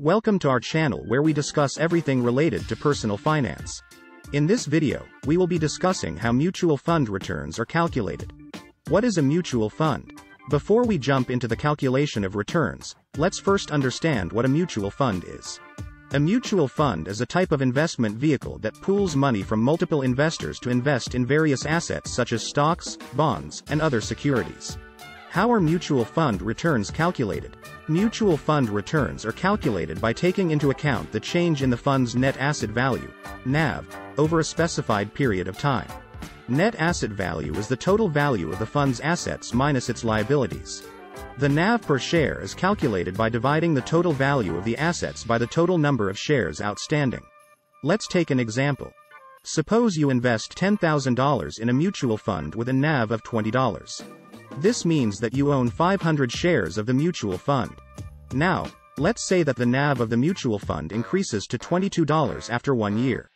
Welcome to our channel where we discuss everything related to personal finance. In this video, we will be discussing how mutual fund returns are calculated. What is a mutual fund? Before we jump into the calculation of returns, let's first understand what a mutual fund is. A mutual fund is a type of investment vehicle that pools money from multiple investors to invest in various assets such as stocks, bonds, and other securities. How are mutual fund returns calculated? Mutual fund returns are calculated by taking into account the change in the fund's net asset value, NAV, over a specified period of time. Net asset value is the total value of the fund's assets minus its liabilities. The NAV per share is calculated by dividing the total value of the assets by the total number of shares outstanding. Let's take an example. Suppose you invest $10,000 in a mutual fund with a NAV of $20. This means that you own 500 shares of the mutual fund. Now, let's say that the NAV of the mutual fund increases to $22 after one year.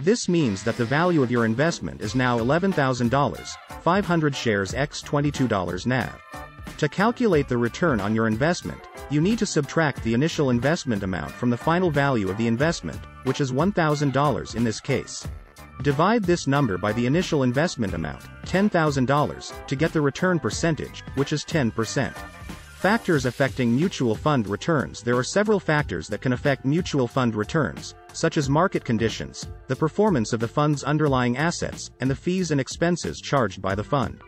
This means that the value of your investment is now $11,000, 500 shares x $22 NAV. To calculate the return on your investment, you need to subtract the initial investment amount from the final value of the investment, which is $1,000 in this case. Divide this number by the initial investment amount, $10,000, to get the return percentage, which is 10%. Factors affecting mutual fund returns There are several factors that can affect mutual fund returns, such as market conditions, the performance of the fund's underlying assets, and the fees and expenses charged by the fund.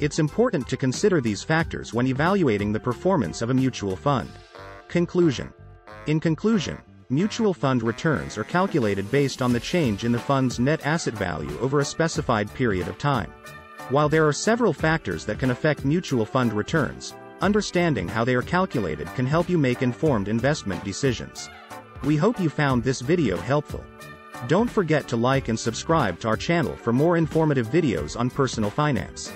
It's important to consider these factors when evaluating the performance of a mutual fund. Conclusion. In conclusion, mutual fund returns are calculated based on the change in the fund's net asset value over a specified period of time. While there are several factors that can affect mutual fund returns, understanding how they are calculated can help you make informed investment decisions. We hope you found this video helpful. Don't forget to like and subscribe to our channel for more informative videos on personal finance.